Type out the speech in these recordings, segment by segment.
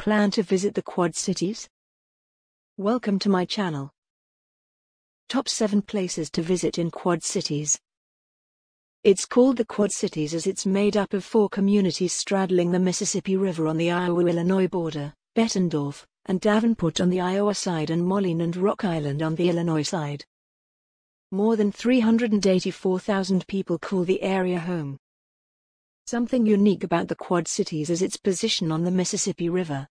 Plan to visit the Quad Cities? Welcome to my channel. Top 7 places to visit in Quad Cities. It's called the Quad Cities as it's made up of four communities straddling the Mississippi River on the Iowa-Illinois border, Bettendorf, and Davenport on the Iowa side and Moline and Rock Island on the Illinois side. More than 384,000 people call the area home. Something unique about the Quad Cities is its position on the Mississippi River.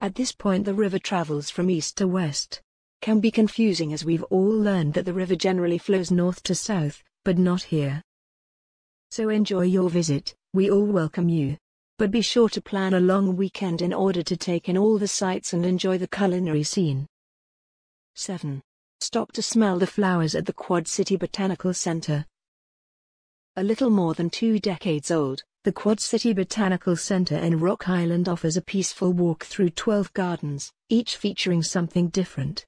At this point the river travels from east to west. Can be confusing as we've all learned that the river generally flows north to south, but not here. So enjoy your visit, we all welcome you. But be sure to plan a long weekend in order to take in all the sights and enjoy the culinary scene. 7. Stop to smell the flowers at the Quad City Botanical Center. A little more than two decades old, the Quad City Botanical Center in Rock Island offers a peaceful walk through 12 gardens, each featuring something different.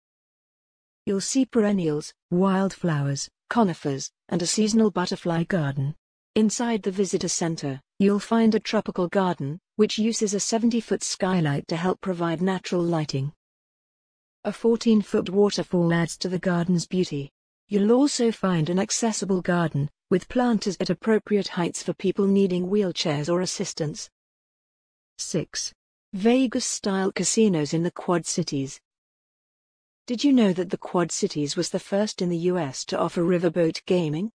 You'll see perennials, wildflowers, conifers, and a seasonal butterfly garden. Inside the visitor center, you'll find a tropical garden, which uses a 70-foot skylight to help provide natural lighting. A 14-foot waterfall adds to the garden's beauty. You'll also find an accessible garden, with planters at appropriate heights for people needing wheelchairs or assistance. 6. Vegas-style casinos in the Quad Cities. Did you know that the Quad Cities was the first in the U.S. to offer riverboat gaming?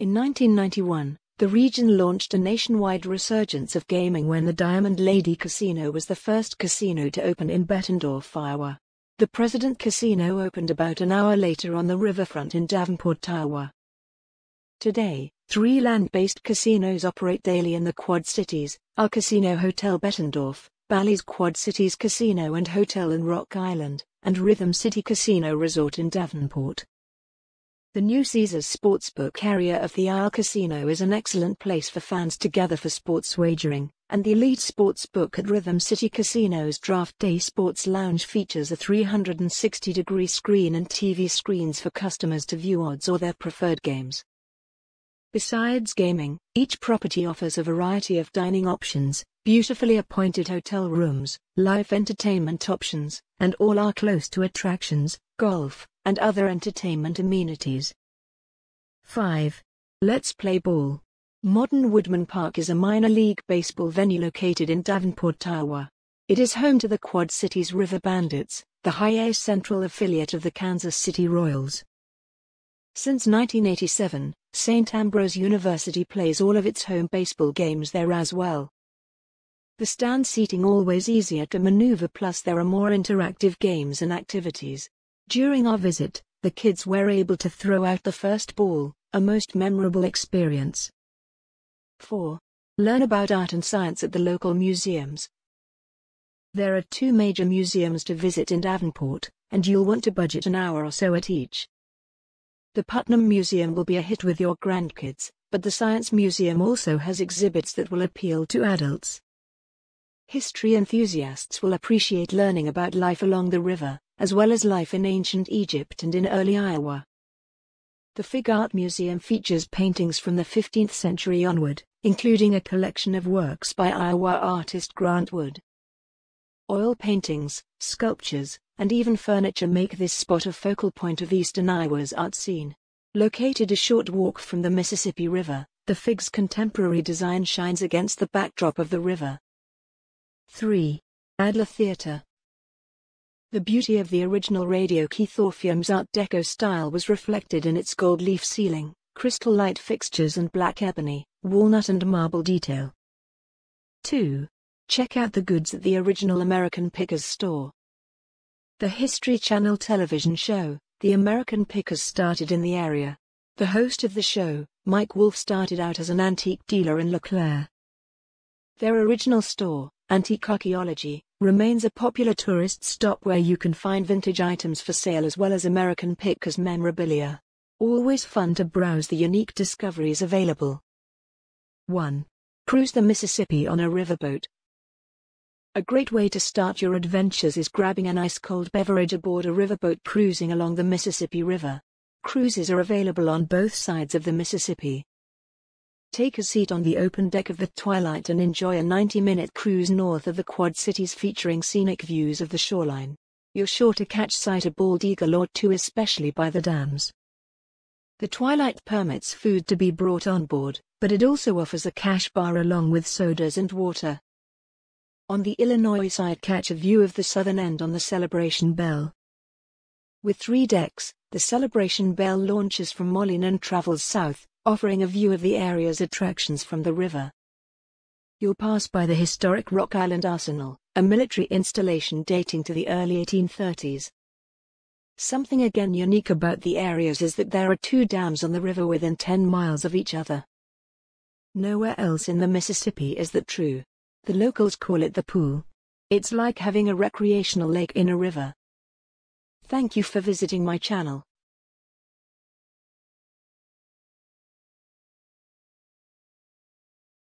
In 1991, the region launched a nationwide resurgence of gaming when the Diamond Lady Casino was the first casino to open in Bettendorf, Iowa. The President Casino opened about an hour later on the riverfront in Davenport, Iowa. Today, three land-based casinos operate daily in the Quad Cities, Isle Casino Hotel Bettendorf, Bally's Quad Cities Casino and Hotel in Rock Island, and Rhythm City Casino Resort in Davenport. The new Caesars Sportsbook area of the Isle Casino is an excellent place for fans to gather for sports wagering, and the Elite Sportsbook at Rhythm City Casino's Draft Day Sports Lounge features a 360-degree screen and TV screens for customers to view odds or their preferred games. Besides gaming, each property offers a variety of dining options, beautifully appointed hotel rooms, live entertainment options, and all are close to attractions, golf, and other entertainment amenities. 5. Let's play ball. Modern Woodmen Park is a minor league baseball venue located in Davenport, Iowa. It is home to the Quad Cities River Bandits, the High A Central affiliate of the Kansas City Royals. Since 1987, St. Ambrose University plays all of its home baseball games there as well. The stand seating always easier to maneuver plus there are more interactive games and activities. During our visit, the kids were able to throw out the first ball, a most memorable experience. 4. Learn about art and science at the local museums. There are two major museums to visit in Davenport, and you'll want to budget an hour or so at each. The Putnam Museum will be a hit with your grandkids, but the Science Museum also has exhibits that will appeal to adults. History enthusiasts will appreciate learning about life along the river, as well as life in ancient Egypt and in early Iowa. The Figge Art Museum features paintings from the 15th century onward, including a collection of works by Iowa artist Grant Wood. Oil paintings, sculptures, and even furniture make this spot a focal point of eastern Iowa's art scene. Located a short walk from the Mississippi River, the Figge's contemporary design shines against the backdrop of the river. 3. Adler Theatre the beauty of the original Radio Keith Orpheum's Art Deco style was reflected in its gold leaf ceiling, crystal light fixtures and black ebony, walnut and marble detail. 2. Check out the goods at the original American Pickers store. The History Channel television show, The American Pickers started in the area. The host of the show, Mike Wolfe started out as an antique dealer in LeClaire. Their original store, Antique Archaeology, remains a popular tourist stop where you can find vintage items for sale as well as American Pickers memorabilia. Always fun to browse the unique discoveries available. 1. Cruise the Mississippi on a riverboat. A great way to start your adventures is grabbing an ice cold beverage aboard a riverboat cruising along the Mississippi River. Cruises are available on both sides of the Mississippi. Take a seat on the open deck of the Twilight and enjoy a 90-minute cruise north of the Quad Cities featuring scenic views of the shoreline. You're sure to catch sight of bald eagle or two especially by the dams. The Twilight permits food to be brought on board, but it also offers a cash bar along with sodas and water. On the Illinois side catch a view of the southern end on the Celebration Belle. With three decks, the Celebration Belle launches from Moline and travels south, offering a view of the area's attractions from the river. You'll pass by the historic Rock Island Arsenal, a military installation dating to the early 1830s. Something again unique about the areas is that there are two dams on the river within 10 miles of each other. Nowhere else in the Mississippi is that true. The locals call it the pool. It's like having a recreational lake in a river. Thank you for visiting my channel.